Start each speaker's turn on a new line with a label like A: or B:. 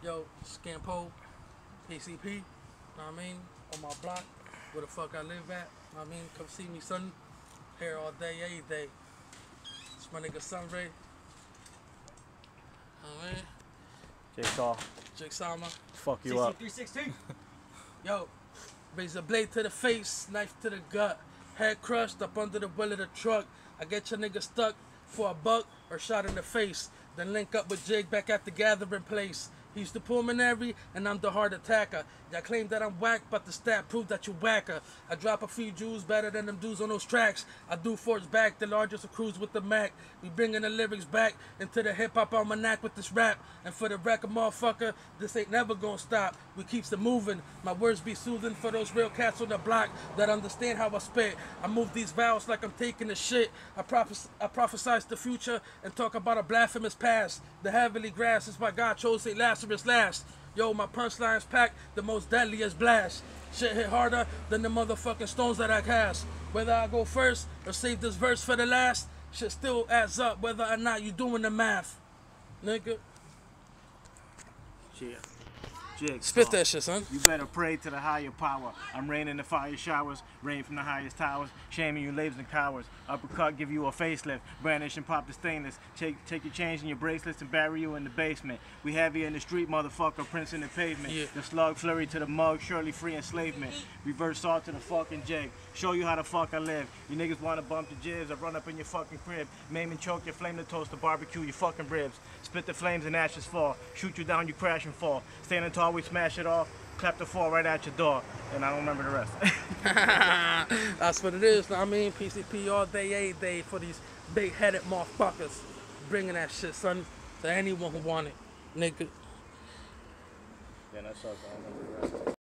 A: Yo, Scampo, PCP, you know what I mean? On my block, where the fuck I live at, know what I mean? Come see me, son. Here all day, every day. It's my nigga Sunray. Know what I mean?
B: Jigsaw,
A: Jake Sama.
B: fuck you up.
C: 316.
A: Yo, razor blade to the face, knife to the gut, head crushed up under the wheel of the truck. I get your nigga stuck for a buck or shot in the face. Then link up with Jig back at the gathering place. He's the pulmonary and I'm the heart attacker. Y'all claim that I'm whack, but the stat prove that you whacker. I drop a few Jews better than them dudes on those tracks. I do forge back, the largest of crews with the Mac. We bringing the lyrics back into the hip hop almanac with this rap. And for the record, motherfucker, this ain't never gonna stop. We keeps it moving. My words be soothing for those real cats on the block that understand how I spit. I move these vowels like I'm taking a shit. I, I prophesize the future and talk about a blasphemous past. The heavenly grass is why God chose St. Lazarus last. Yo, my punchlines pack the most deadliest blast. Shit hit harder than the motherfucking stones that I cast. Whether I go first or save this verse for the last, shit still adds up whether or not you doing the math. Nigga,
C: Yeah.
A: Spit that shit, son.
C: You better pray to the higher power. I'm raining the fire showers, rain from the highest towers, shaming you labels and cowards. Uppercut, give you a facelift, brandish and pop the stainless. Take take your change and your bracelets and bury you in the basement. We have you in the street, motherfucker, prince in the pavement.
A: Yeah.
C: The slug flurry to the mug, surely free enslavement. Reverse salt to the fucking jig. Show you how the fuck I live. You niggas wanna bump the jibs, I run up in your fucking crib. Maim and choke your flame the toast, the barbecue your fucking ribs. Spit the flames and ashes fall. Shoot you down, you crash and fall. Standing tall, we smash it off. Clap the fall right at your door. And I don't remember the rest.
A: That's what it is. I mean, PCP all day, every day for these big headed motherfuckers. Bringing that shit, son, to anyone who want it. Nigga.
C: yeah, that sucks. I don't remember the rest.